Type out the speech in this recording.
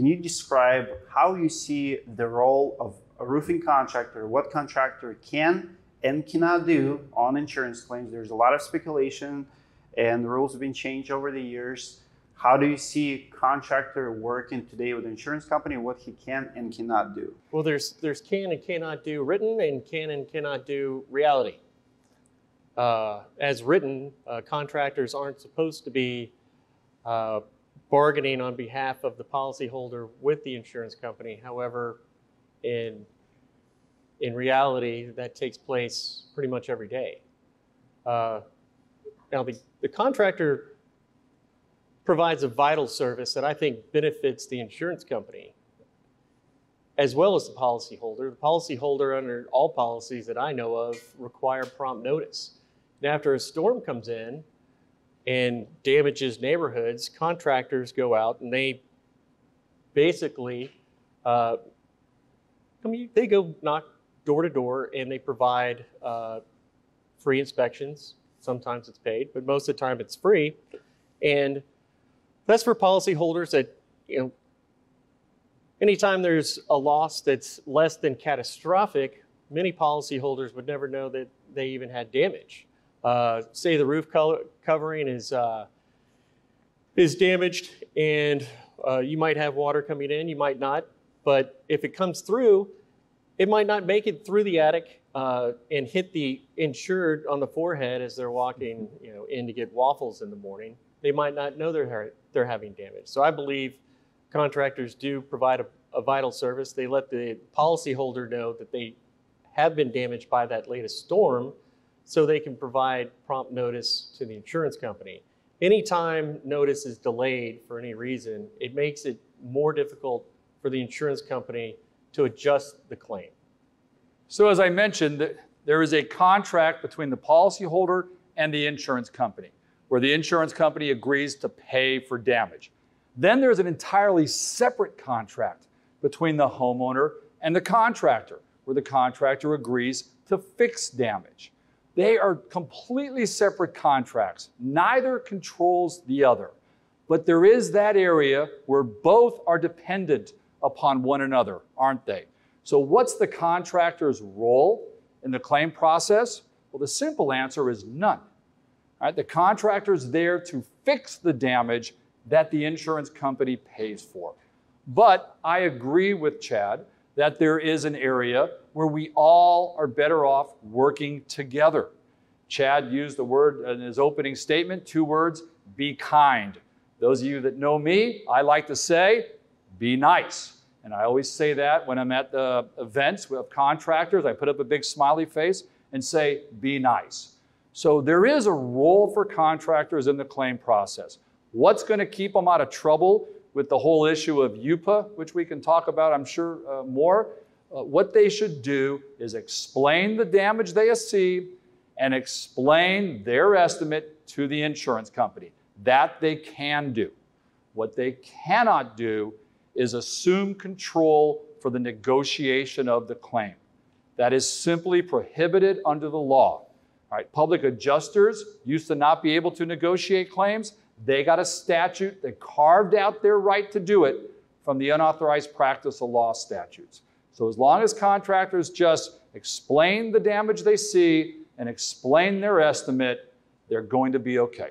can you describe how you see the role of a roofing contractor, what contractor can and cannot do on insurance claims? There's a lot of speculation and the rules have been changed over the years. How do you see a contractor working today with insurance company, what he can and cannot do? Well, there's, there's can and cannot do written and can and cannot do reality. Uh, as written, uh, contractors aren't supposed to be uh, bargaining on behalf of the policyholder with the insurance company. However, in, in reality, that takes place pretty much every day. Uh, now, the, the contractor provides a vital service that I think benefits the insurance company as well as the policyholder. The policyholder, under all policies that I know of, require prompt notice. And after a storm comes in and damages neighborhoods, contractors go out and they basically, uh, I mean, they go knock door to door and they provide uh, free inspections. Sometimes it's paid, but most of the time it's free. And that's for policyholders that, you know, anytime there's a loss that's less than catastrophic, many policyholders would never know that they even had damage. Uh, say the roof covering is, uh, is damaged and uh, you might have water coming in, you might not, but if it comes through, it might not make it through the attic uh, and hit the insured on the forehead as they're walking you know, in to get waffles in the morning they might not know they're, they're having damage. So I believe contractors do provide a, a vital service. They let the policyholder know that they have been damaged by that latest storm so they can provide prompt notice to the insurance company. Anytime notice is delayed for any reason, it makes it more difficult for the insurance company to adjust the claim. So as I mentioned, there is a contract between the policyholder and the insurance company where the insurance company agrees to pay for damage. Then there's an entirely separate contract between the homeowner and the contractor, where the contractor agrees to fix damage. They are completely separate contracts. Neither controls the other. But there is that area where both are dependent upon one another, aren't they? So, what's the contractor's role in the claim process? Well, the simple answer is none. The contractor is there to fix the damage that the insurance company pays for. But I agree with Chad that there is an area where we all are better off working together. Chad used the word in his opening statement, two words, be kind. Those of you that know me, I like to say, be nice. And I always say that when I'm at the events with contractors, I put up a big smiley face and say, be nice. So there is a role for contractors in the claim process. What's going to keep them out of trouble with the whole issue of UPA, which we can talk about, I'm sure, uh, more? Uh, what they should do is explain the damage they see and explain their estimate to the insurance company. That they can do. What they cannot do is assume control for the negotiation of the claim. That is simply prohibited under the law. Right, public adjusters used to not be able to negotiate claims. They got a statute that carved out their right to do it from the unauthorized practice of law statutes. So as long as contractors just explain the damage they see and explain their estimate, they're going to be okay.